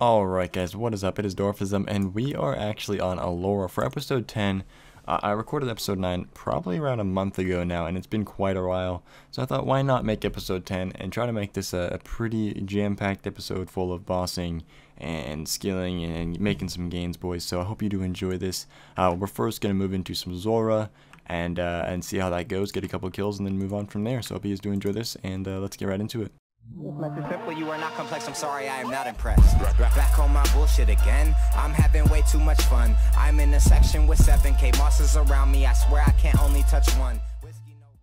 Alright guys, what is up? It is Dorfism, and we are actually on Alora for episode 10. Uh, I recorded episode 9 probably around a month ago now, and it's been quite a while. So I thought, why not make episode 10 and try to make this a, a pretty jam-packed episode full of bossing and skilling and making some gains, boys. So I hope you do enjoy this. Uh, we're first going to move into some Zulrah and uh, and see how that goes, get a couple kills, and then move on from there. So I hope you guys do enjoy this, and uh, let's get right into it. Simple, you are not complex. I'm sorry, I am not impressed. Back on my bullshit again. I'm having way too much fun. I'm in a section with 7k bosses around me. I swear I can't only touch one. Whiskey, no rum.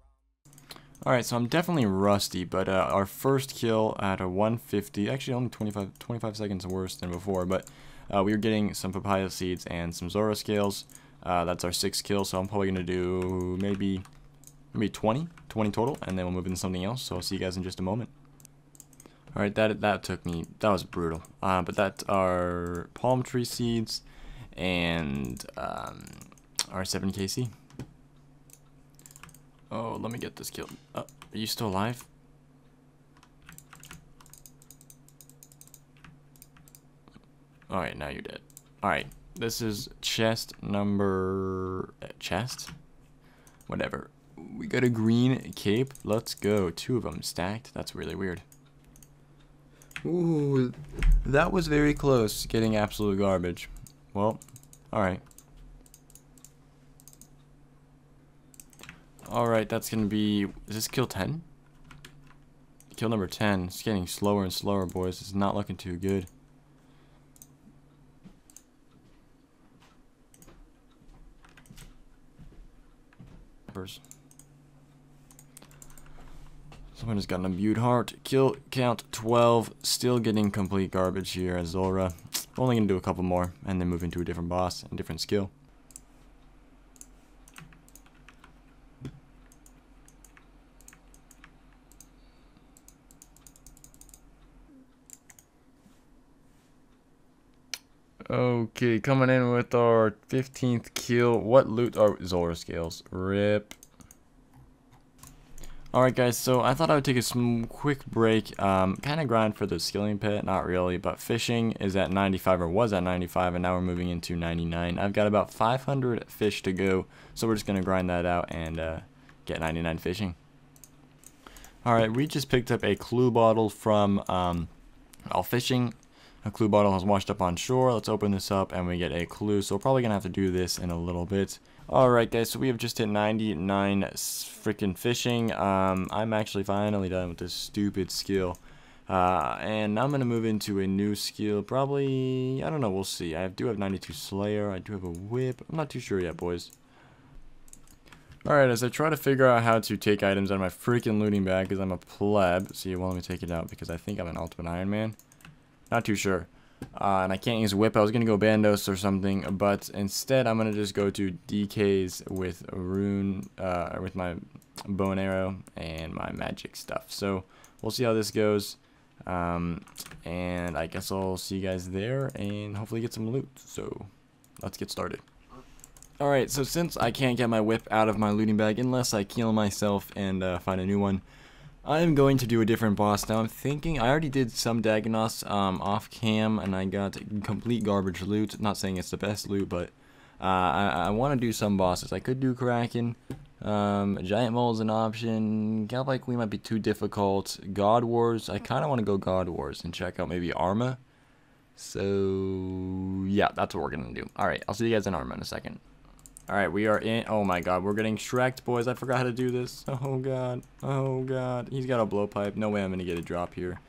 Alright, so I'm definitely rusty, but uh, our first kill at a 150, actually only 25, 25 seconds worse than before, but uh, we were getting some papaya seeds and some Zulrah scales. Uh, that's our sixth kill, so I'm probably going to do maybe, maybe 20, 20 total, and then we'll move into something else, so I'll see you guys in just a moment. Alright, that that took me, that was brutal. Uh, but that's our palm tree seeds and um, our 7kc. Oh, let me get this killed. Uh, are you still alive? Alright, now you're dead. Alright, this is chest number... Uh, chest? Whatever. We got a green cape. Let's go. Two of them stacked. That's really weird. Ooh, that was very close getting absolute garbage. Well, alright. Alright, that's gonna be... Is this kill 10? Kill number 10. It's getting slower and slower, boys. It's not looking too good. Someone has gotten a mute heart. Kill count 12. Still getting complete garbage here as Zulrah. Only going to do a couple more and then move into a different boss and different skill. Okay, coming in with our 15th kill. What loot are Zulrah scales? Rip. Alright guys, so I thought I would take a quick break, um, kind of grind for the skilling pit, not really, but fishing is at 95 or was at 95 and now we're moving into 99. I've got about 500 fish to go, so we're just going to grind that out and uh, get 99 fishing. Alright, we just picked up a clue bottle from um, All Fishing. A clue bottle has washed up on shore. Let's open this up and we get a clue, so we're probably going to have to do this in a little bit. Alright guys, so we have just hit 99 freaking fishing. Um, I'm actually finally done with this stupid skill. Uh, and now I'm going to move into a new skill, probably, I don't know, we'll see. I do have 92 Slayer, I do have a whip, I'm not too sure yet, boys. Alright, as I try to figure out how to take items out of my freaking looting bag, because I'm a pleb, see, well, let me take it out, because I think I'm an Ultimate Iron Man. Not too sure. Uh, and I can't use whip. I was going to go Bandos or something, but instead I'm going to just go to DKs with rune, uh, with my bow and arrow and my magic stuff. So we'll see how this goes. Um, and I guess I'll see you guys there and hopefully get some loot. So let's get started. Alright, so since I can't get my whip out of my looting bag unless I kill myself and uh, find a new one, I'm going to do a different boss now. I'm thinking, I already did some Dagannoths um, off cam and I got complete garbage loot. Not saying it's the best loot, but uh, I, I want to do some bosses. I could do Kraken. Um, Giant Mole is an option. Kalphite Queen might be too difficult. God Wars, I kind of want to go God Wars and check out maybe Arma. So, yeah, that's what we're going to do. Alright, I'll see you guys in Arma in a second. Alright, we are in. Oh my god, we're getting Shreked, boys. I forgot how to do this. Oh god. Oh god. He's got a blowpipe. No way I'm going to get a drop here.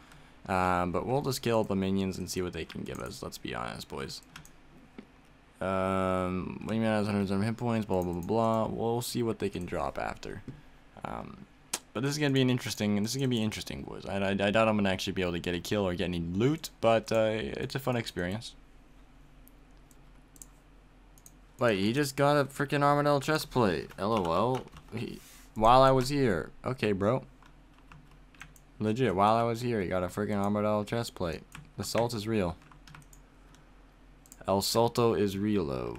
Um, but we'll just kill the minions and see what they can give us. Let's be honest, boys. Um, Wingman has hundreds of hit points, blah, blah, blah, blah. We'll see what they can drop after. Um, but this is going to be an interesting, this is going to be interesting, boys. I, I, I doubt I'm going to actually be able to get a kill or get any loot, but uh, it's a fun experience. Wait, he just got a freaking Armadyl chest plate. LOL. He, while I was here. Okay, bro. Legit, while I was here, he got a freaking Armadyl chest plate. The salt is real. El Salto is real,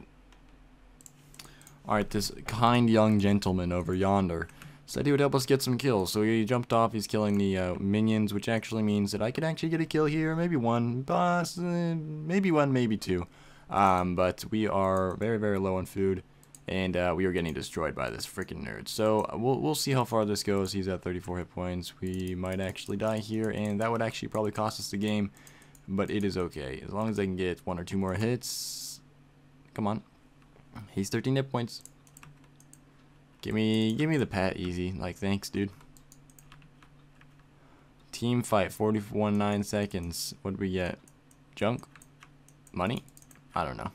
Alright, this kind young gentleman over yonder said he would help us get some kills. So he jumped off. He's killing the uh, minions, which actually means that I could actually get a kill here. Maybe one, boss, uh, maybe one, maybe two. Um, but we are very, very low on food. And uh, we are getting destroyed by this freaking nerd. So uh, we'll, we'll see how far this goes. He's at 34 hit points. We might actually die here. And that would actually probably cost us the game. But it is okay. As long as I can get one or two more hits. Come on. He's 13 hit points. Give me, give me the pat easy. Like, thanks, dude. Team fight, 41 9 seconds. What do we get? Junk? Money? I don't know.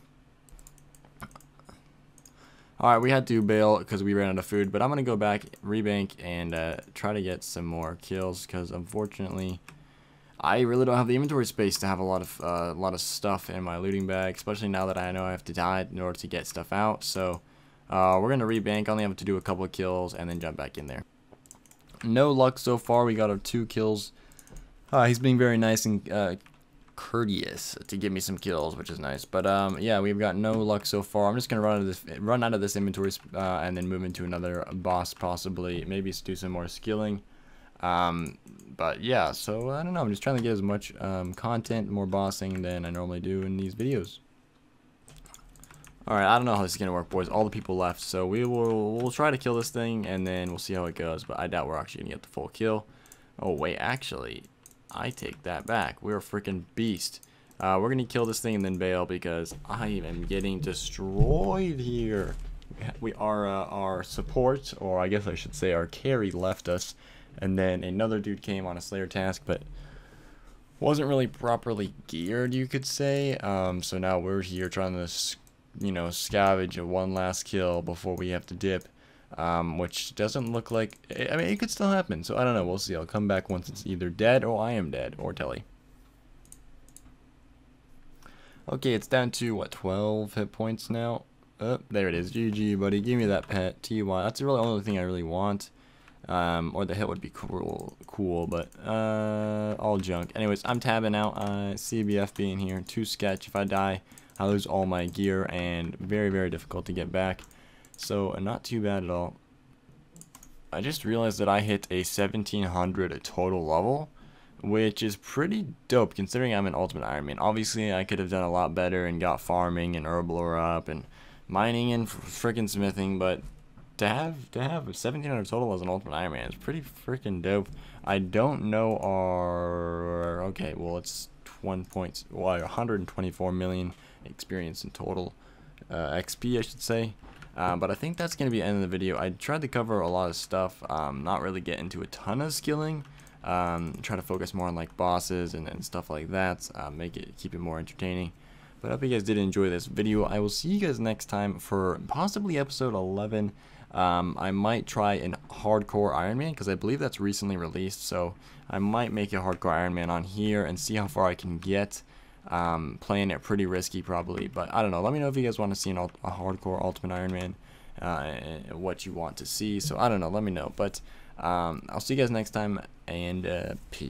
Alright, we had to bail because we ran out of food, but I'm going to go back, rebank, and uh, try to get some more kills because unfortunately I really don't have the inventory space to have a lot of uh, a lot of stuff in my looting bag, especially now that I know I have to die in order to get stuff out. So uh, we're going to rebank, only have to do a couple of kills and then jump back in there. No luck so far, we got our two kills. Uh, he's being very nice and uh, courteous to give me some kills, which is nice. But um, yeah, we've got no luck so far. I'm just gonna run out of this, run out of this inventory, uh, and then move into another boss, possibly. Maybe do some more skilling. Um, but yeah, so I don't know. I'm just trying to get as much um, content, more bossing than I normally do in these videos. Alright, I don't know how this is to work, boys. All the people left, so we will we'll try to kill this thing, and then we'll see how it goes. But I doubt we're actually to get the full kill. Oh, wait, actually, I take that back. We're a freaking beast. Uh, we're going to kill this thing and then bail because I am getting destroyed here. We are uh, our support, or I guess I should say our carry left us. And then another dude came on a Slayer task, but wasn't really properly geared, you could say. Um, so now we're here trying to you know, scavenge a one last kill before we have to dip. Um, which doesn't look like, I mean, it could still happen, so I don't know, we'll see, I'll come back once it's either dead or I am dead, or Telly. Okay, it's down to, what, 12 hit points now? Oh, there it is, GG, buddy, give me that pet, TY, that's the only thing I really want. Um, or the hit would be cool, cool, but, uh, all junk. Anyways, I'm tabbing out, uh, CBF being here, two sketch, if I die, I lose all my gear and very, very difficult to get back. So not too bad at all. I just realized that I hit a 1700 total level, which is pretty dope considering I'm an Ultimate Iron Man. Obviously, I could have done a lot better and got farming and herblore up and mining and freaking smithing, but to have to have 1700 total as an Ultimate Iron Man is pretty freaking dope. I don't know our okay, well it's one point well 124 million experience in total. Uh, XP, I should say. Uh, but I think that's going to be the end of the video. I tried to cover a lot of stuff, um, not really get into a ton of skilling. Um, try to focus more on like bosses and, and stuff like that. Uh, make it keep it more entertaining. But I hope you guys did enjoy this video. I will see you guys next time for possibly episode 11. Um, I might try an hardcore Iron Man because I believe that's recently released. So I might make a hardcore Iron Man on here and see how far I can get. Um, playing it pretty risky probably, but I don't know. Let me know if you guys want to see an, a hardcore Ultimate Iron Man, uh, what you want to see. So I don't know. Let me know. But um, I'll see you guys next time, and uh, peace.